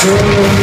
soon.